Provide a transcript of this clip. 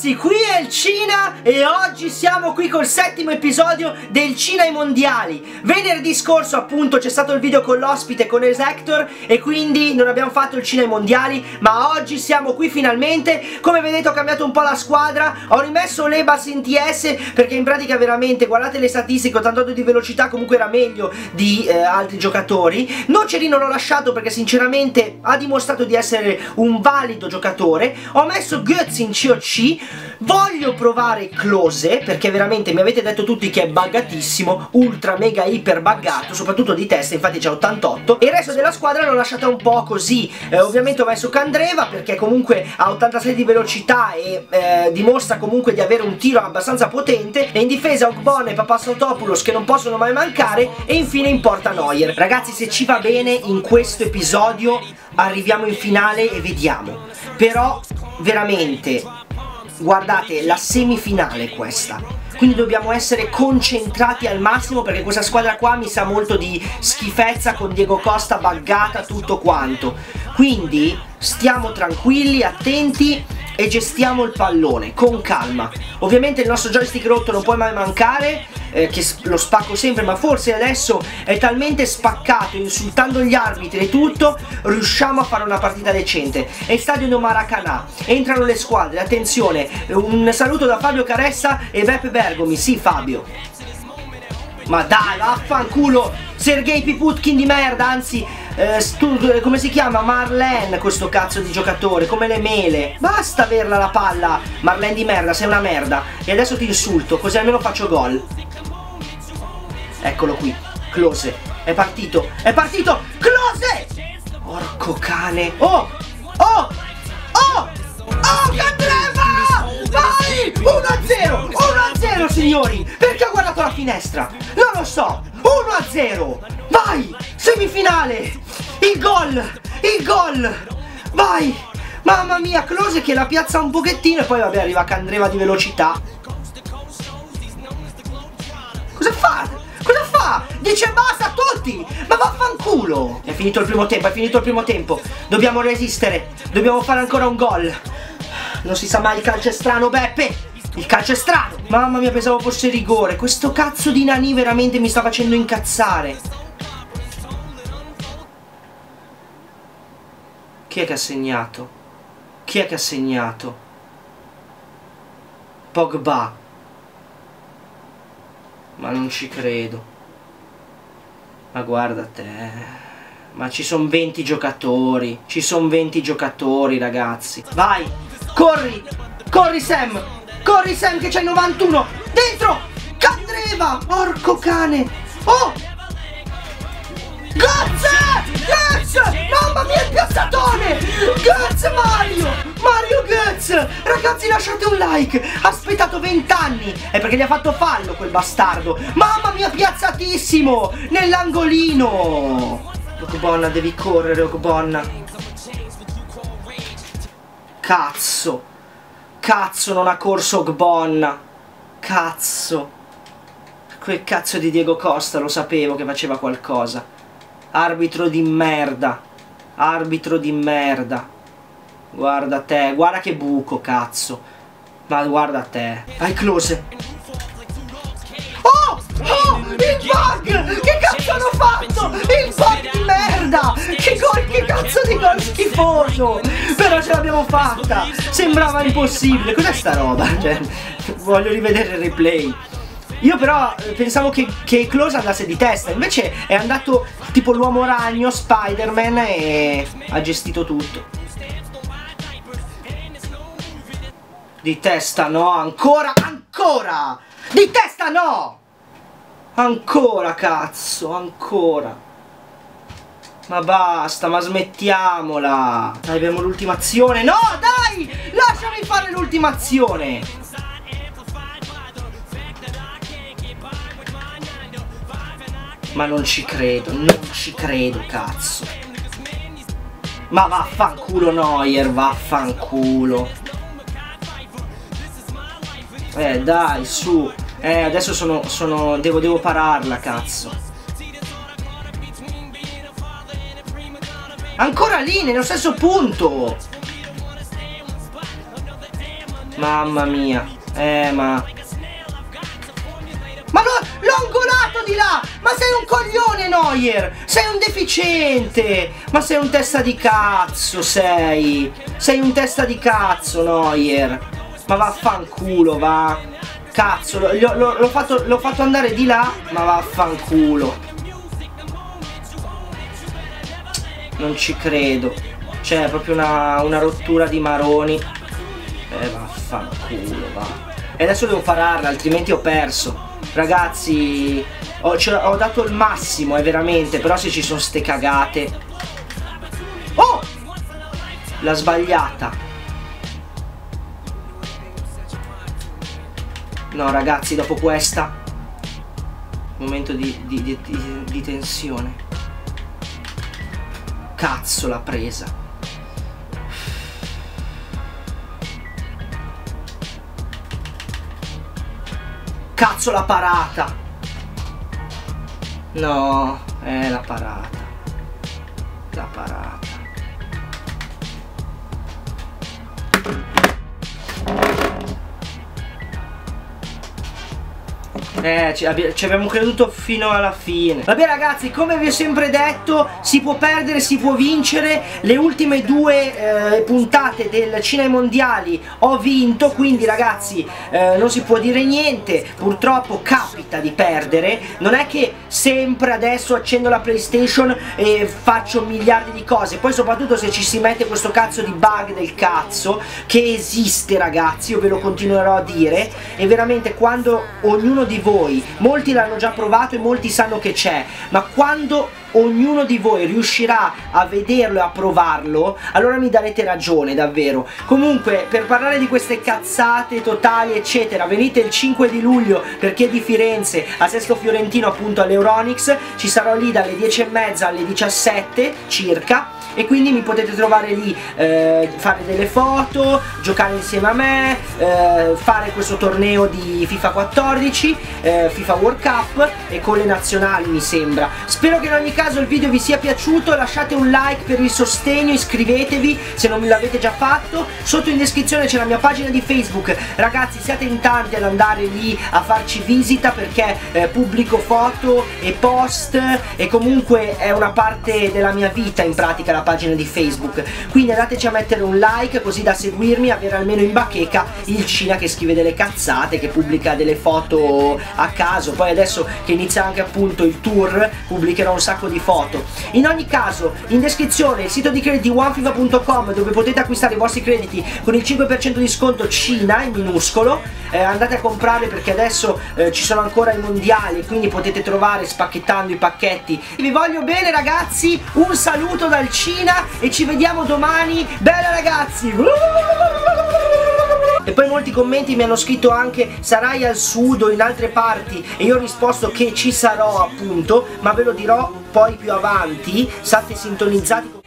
ragazzi, qui è il Cina e oggi siamo qui col settimo episodio del Cina ai mondiali. Venerdì scorso appunto c'è stato il video con l'ospite, con Esector e quindi non abbiamo fatto il Cina ai mondiali Ma oggi siamo qui finalmente, come vedete ho cambiato un po' la squadra Ho rimesso l'Ebas in TS perché in pratica veramente, guardate le statistiche, 88 di velocità comunque era meglio di eh, altri giocatori. Nocerino l'ho lasciato perché sinceramente ha dimostrato di essere un valido giocatore. Ho messo Götz in COC Voglio provare Close perché veramente mi avete detto tutti che è buggatissimo, ultra mega iper buggato, soprattutto di testa, infatti c'è 88. E il resto della squadra l'ho lasciata un po' così. Eh, ovviamente ho messo Candreva perché comunque ha 86 di velocità e eh, dimostra comunque di avere un tiro abbastanza potente. E in difesa Ogbon e Papassotopoulos che non possono mai mancare. E infine in porta Neuer. Ragazzi se ci va bene in questo episodio arriviamo in finale e vediamo. Però veramente guardate la semifinale questa. Quindi dobbiamo essere concentrati al massimo perché questa squadra qua mi sa molto di schifezza con Diego Costa buggata tutto quanto. Quindi stiamo tranquilli attenti e gestiamo il pallone con calma. Ovviamente il nostro joystick rotto non può mai mancare eh, che lo spacco sempre ma forse adesso è talmente spaccato insultando gli arbitri e tutto riusciamo a fare una partita decente. È stadio di Maracanã entrano le squadre attenzione un saluto da Fabio Caressa e Beppe Bergomi. Sì Fabio. Ma dai vaffanculo Sergei Piputkin di merda anzi eh, stu, come si chiama? Marlene questo cazzo di giocatore come le mele. Basta averla la palla. Marlene di merda sei una merda. E adesso ti insulto così almeno faccio gol Eccolo qui, Close. È partito, è partito, Close! Porco cane. Oh, oh, oh, oh, Candreva! Vai! 1-0, 1-0 signori! Perché ha guardato la finestra? Non lo so, 1-0! Vai! Semifinale! Il gol! Il gol! Vai! Mamma mia, Close che la piazza un pochettino e poi vabbè arriva Candreva di velocità. Cosa fa? Dice basta a tutti! Ma vaffanculo! È finito il primo tempo, è finito il primo tempo. Dobbiamo resistere. Dobbiamo fare ancora un gol. Non si sa mai il calcio è strano, Beppe! Il calcio è strano! Mamma mia, pensavo fosse rigore. Questo cazzo di Nani veramente mi sta facendo incazzare. Chi è che ha segnato? Chi è che ha segnato? Pogba. Ma non ci credo. Ma guarda te. Ma ci sono 20 giocatori. Ci sono 20 giocatori, ragazzi. Vai! Corri! Corri, Sam! Corri, Sam, che c'hai 91! Dentro! Candreva! Porco cane! Oh! Grazie! Grazie! Mamma mia, il piazzatone! Grazie, Mario! Ragazzi lasciate un like! Ha aspettato 20 anni! È perché gli ha fatto fallo quel bastardo! Mamma mia piazzatissimo! Nell'angolino! Ogbonna devi correre Ogbonna! Cazzo! Cazzo non ha corso Ogbonna! Cazzo! Quel cazzo di Diego Costa lo sapevo che faceva qualcosa! Arbitro di merda! Arbitro di merda! Guarda te, guarda che buco, cazzo. Ma guarda te. Vai close. Oh! Oh! Il bug! Che cazzo hanno fatto? Il bug di merda! Che gol, che cazzo di gol schifoso! Però ce l'abbiamo fatta! Sembrava impossibile. Cos'è sta roba? Cioè, voglio rivedere il replay. Io però eh, pensavo che, che Close andasse di testa, invece è andato tipo l'uomo ragno, Spider-Man e ha gestito tutto. Di testa no, ancora, ancora! Di testa no! Ancora cazzo, ancora! Ma basta, ma smettiamola! Dai, abbiamo l'ultima azione! No, dai! Lasciami fare l'ultima azione! Ma non ci credo, non ci credo, cazzo! Ma vaffanculo Neuer, vaffanculo! Eh dai su Eh adesso sono, sono devo, devo pararla cazzo Ancora lì nello stesso punto Mamma mia. Eh, ma... Ma no, l'ho angolato di là! Ma sei un coglione, Neuer! Sei un deficiente! Ma sei un testa di cazzo, sei! Sei un testa di cazzo, Neuer! Ma vaffanculo, va! Cazzo, l'ho fatto, fatto andare di là, ma vaffanculo! Non ci credo. C'è proprio una, una rottura di maroni. Eh, vaffanculo, va. E adesso devo pararla, altrimenti ho perso. Ragazzi, ho, ho dato il massimo, è eh, veramente, però se ci sono ste cagate... Oh! La sbagliata. No, ragazzi, dopo questa... Momento di, di, di, di tensione. Cazzo l'ha presa. Cazzo la parata No, è la parata La parata Eh, ci, ci, abbiamo creduto fino alla fine. Vabbè ragazzi, come vi ho sempre detto Si può perdere, si può vincere. Le ultime due eh, puntate del Cina ai Mondiali Ho vinto, quindi ragazzi eh, Non si può dire niente. Purtroppo capita di perdere. Non è che sempre adesso accendo la Playstation E faccio miliardi di cose. Poi soprattutto se ci si mette questo cazzo di bug del cazzo Che esiste ragazzi, io ve lo continuerò a dire E veramente quando ognuno di voi voi, molti l'hanno già provato e molti sanno che c'è, ma quando ognuno di voi riuscirà a vederlo e a provarlo, allora mi darete ragione, davvero. Comunque, per parlare di queste cazzate totali, eccetera, venite il 5 di luglio perché di Firenze a Sesto Fiorentino appunto all'Euronix, ci sarò lì dalle 10 e mezza alle 17 circa e quindi mi potete trovare lì, eh, fare delle foto, giocare insieme a me, eh, fare questo torneo di FIFA 14, eh, FIFA World Cup e con le nazionali mi sembra. Spero che in ogni caso il video vi sia piaciuto, lasciate un like per il sostegno, iscrivetevi se non l'avete già fatto, sotto in descrizione c'è la mia pagina di Facebook, ragazzi siate in tanti ad andare lì a farci visita perché eh, pubblico foto e post e comunque è una parte della mia vita in pratica la pagina di Facebook. Quindi andateci a mettere un like così da seguirmi avere almeno in bacheca il Cina che scrive delle cazzate che pubblica delle foto a caso. Poi adesso che inizia anche appunto il tour pubblicherò un sacco di foto. In ogni caso in descrizione il sito di crediti onefifa.com dove potete acquistare i vostri crediti con il 5% di sconto Cina in minuscolo eh, andate a comprarli perché adesso eh, ci sono ancora i mondiali quindi potete trovare spacchettando i pacchetti. Vi voglio bene ragazzi. Un saluto dal Cina e ci vediamo domani. Bella ragazzi! E poi molti commenti mi hanno scritto anche sarai al sud o in altre parti? E io ho risposto che ci sarò appunto ma ve lo dirò poi più avanti. State sintonizzati